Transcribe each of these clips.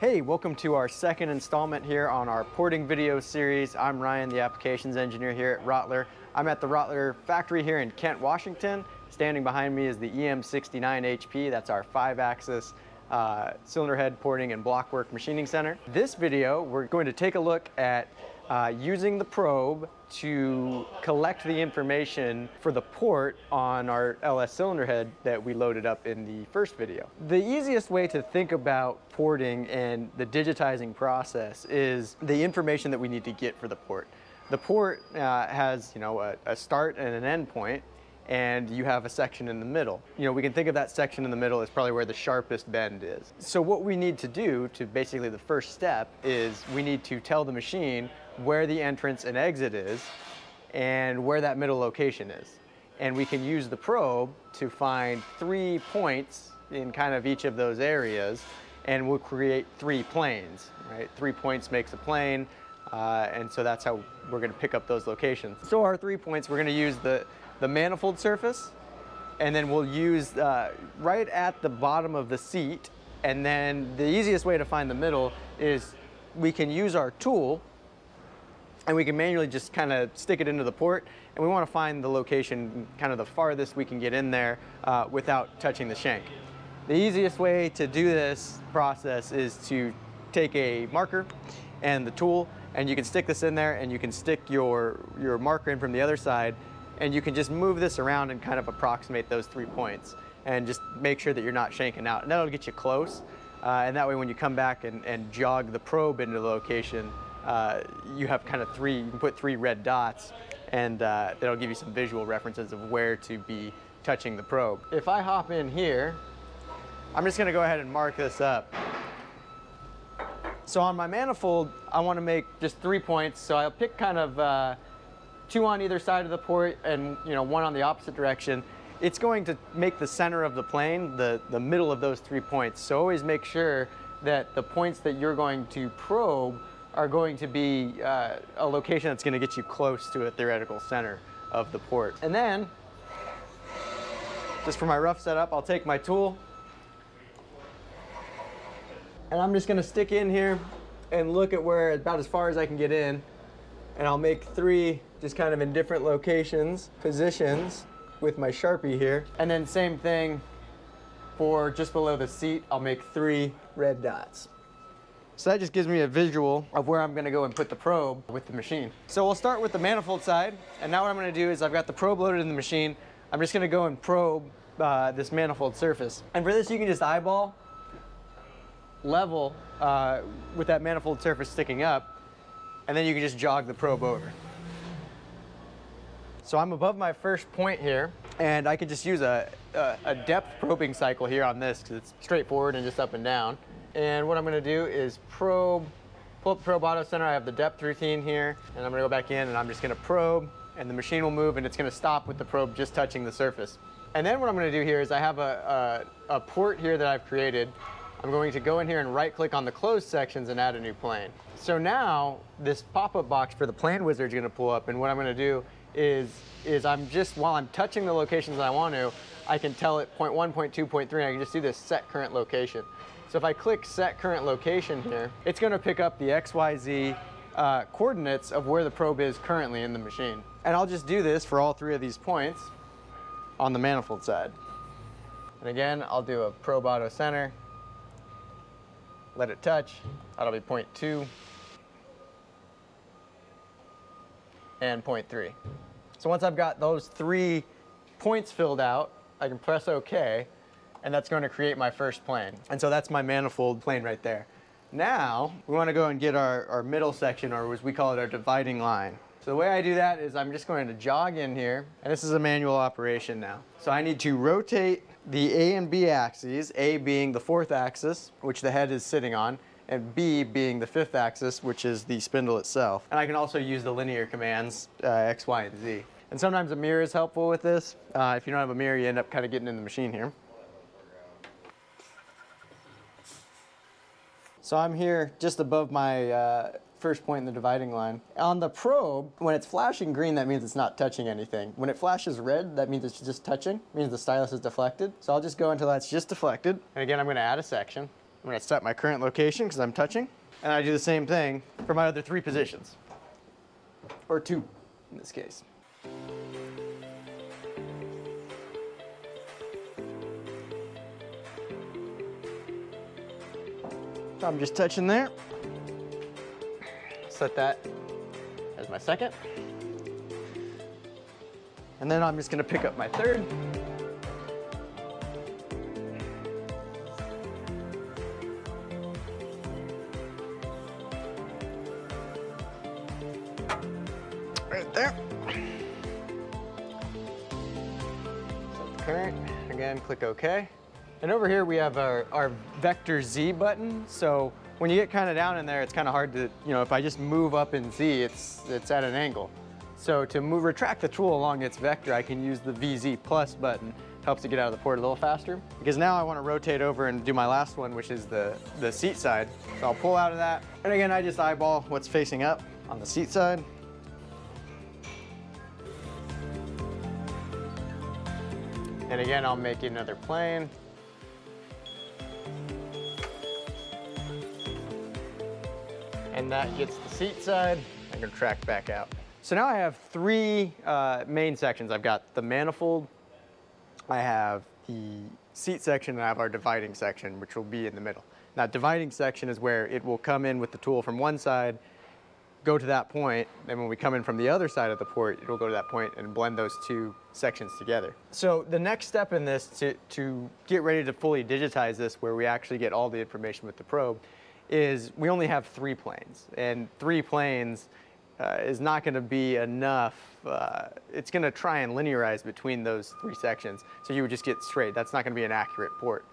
Hey, welcome to our second installment here on our porting video series. I'm Ryan, the applications engineer here at Rottler. I'm at the Rottler factory here in Kent, Washington. Standing behind me is the EM69HP, that's our five axis uh, cylinder head porting and blockwork machining center. This video, we're going to take a look at uh, using the probe to collect the information for the port on our LS cylinder head that we loaded up in the first video. The easiest way to think about porting and the digitizing process is the information that we need to get for the port. The port uh, has, you know, a, a start and an end point, and you have a section in the middle. You know, we can think of that section in the middle as probably where the sharpest bend is. So what we need to do to basically the first step is we need to tell the machine where the entrance and exit is and where that middle location is. And we can use the probe to find three points in kind of each of those areas and we'll create three planes, right? Three points makes a plane, uh, and so that's how we're gonna pick up those locations. So our three points, we're gonna use the, the manifold surface, and then we'll use uh, right at the bottom of the seat, and then the easiest way to find the middle is we can use our tool, and we can manually just kind of stick it into the port, and we wanna find the location kind of the farthest we can get in there uh, without touching the shank. The easiest way to do this process is to take a marker and the tool and you can stick this in there and you can stick your, your marker in from the other side and you can just move this around and kind of approximate those three points and just make sure that you're not shanking out. And that'll get you close. Uh, and that way when you come back and, and jog the probe into the location, uh, you have kind of three, you can put three red dots and uh, that'll give you some visual references of where to be touching the probe. If I hop in here I'm just gonna go ahead and mark this up. So on my manifold, I wanna make just three points. So I'll pick kind of uh, two on either side of the port and you know one on the opposite direction. It's going to make the center of the plane, the, the middle of those three points. So always make sure that the points that you're going to probe are going to be uh, a location that's gonna get you close to a theoretical center of the port. And then, just for my rough setup, I'll take my tool, and I'm just gonna stick in here and look at where about as far as I can get in. And I'll make three just kind of in different locations, positions with my Sharpie here. And then same thing for just below the seat, I'll make three red dots. So that just gives me a visual of where I'm gonna go and put the probe with the machine. So we'll start with the manifold side. And now what I'm gonna do is I've got the probe loaded in the machine. I'm just gonna go and probe uh, this manifold surface. And for this, you can just eyeball level uh, with that manifold surface sticking up, and then you can just jog the probe over. So I'm above my first point here, and I could just use a, a, a depth probing cycle here on this because it's straightforward and just up and down. And what I'm gonna do is probe, pull up probe auto center. I have the depth routine here, and I'm gonna go back in and I'm just gonna probe, and the machine will move and it's gonna stop with the probe just touching the surface. And then what I'm gonna do here is I have a, a, a port here that I've created I'm going to go in here and right click on the closed sections and add a new plane. So now this pop-up box for the plan wizard is going to pull up and what I'm going to do is, is I'm just, while I'm touching the locations that I want to, I can tell it point one, point two, point three, and I can just do this set current location. So if I click set current location here, it's going to pick up the XYZ uh, coordinates of where the probe is currently in the machine. And I'll just do this for all three of these points on the manifold side. And again, I'll do a probe auto center, let it touch. That'll be point two and point three. So once I've got those three points filled out, I can press OK, and that's going to create my first plane. And so that's my manifold plane right there. Now, we want to go and get our, our middle section, or as we call it, our dividing line. So the way I do that is I'm just going to jog in here, and this is a manual operation now. So I need to rotate the A and B axes, A being the fourth axis, which the head is sitting on, and B being the fifth axis, which is the spindle itself. And I can also use the linear commands, uh, X, Y, and Z. And sometimes a mirror is helpful with this. Uh, if you don't have a mirror, you end up kind of getting in the machine here. So I'm here just above my uh, first point in the dividing line. On the probe, when it's flashing green, that means it's not touching anything. When it flashes red, that means it's just touching, means the stylus is deflected. So I'll just go until that's just deflected. And again, I'm gonna add a section. I'm gonna set my current location because I'm touching. And I do the same thing for my other three positions. Or two in this case. I'm just touching there. Set that as my second. And then I'm just gonna pick up my third. Right there. Set the current. Again, click OK. And over here we have our, our vector Z button. So when you get kind of down in there, it's kind of hard to, you know, if I just move up in Z, it's, it's at an angle. So to move, retract the tool along its vector, I can use the VZ plus button. Helps to get out of the port a little faster. Because now I want to rotate over and do my last one, which is the, the seat side. So I'll pull out of that. And again, I just eyeball what's facing up on the seat side. And again, I'll make another plane. And that gets the seat side. I'm gonna track back out. So now I have three uh, main sections. I've got the manifold, I have the seat section, and I have our dividing section, which will be in the middle. Now, dividing section is where it will come in with the tool from one side, go to that point, and when we come in from the other side of the port, it'll go to that point and blend those two sections together. So the next step in this to, to get ready to fully digitize this, where we actually get all the information with the probe, is we only have three planes. And three planes uh, is not going to be enough. Uh, it's going to try and linearize between those three sections. So you would just get straight. That's not going to be an accurate port.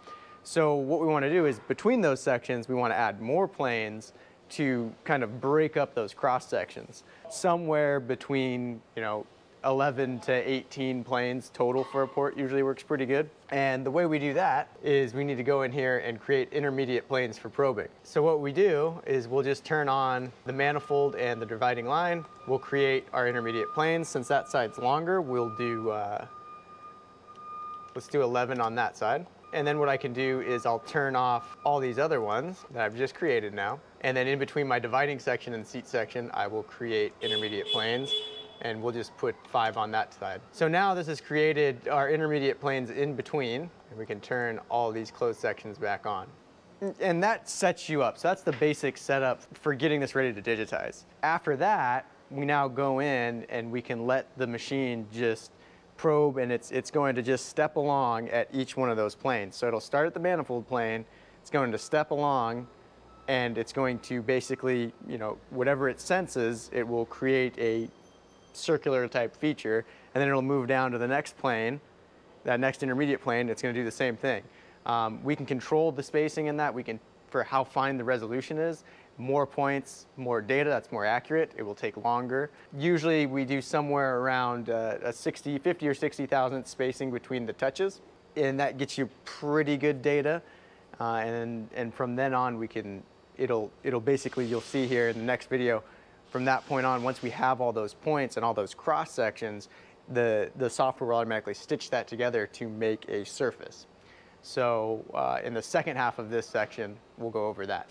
So what we want to do is between those sections, we want to add more planes to kind of break up those cross sections. Somewhere between, you know, 11 to 18 planes total for a port usually works pretty good. And the way we do that is we need to go in here and create intermediate planes for probing. So what we do is we'll just turn on the manifold and the dividing line. We'll create our intermediate planes. Since that side's longer, we'll do, uh, let's do 11 on that side. And then what I can do is I'll turn off all these other ones that I've just created now. And then in between my dividing section and seat section, I will create intermediate planes and we'll just put five on that side. So now this has created our intermediate planes in between, and we can turn all these closed sections back on. And that sets you up. So that's the basic setup for getting this ready to digitize. After that, we now go in and we can let the machine just probe and it's, it's going to just step along at each one of those planes. So it'll start at the manifold plane, it's going to step along and it's going to basically, you know, whatever it senses, it will create a circular type feature, and then it'll move down to the next plane, that next intermediate plane, it's gonna do the same thing. Um, we can control the spacing in that, we can, for how fine the resolution is, more points, more data, that's more accurate, it will take longer. Usually we do somewhere around uh, a 60, 50 or 60 thousandth spacing between the touches, and that gets you pretty good data. Uh, and, and from then on we can, it'll, it'll basically, you'll see here in the next video, from that point on, once we have all those points and all those cross sections, the, the software will automatically stitch that together to make a surface. So uh, in the second half of this section, we'll go over that.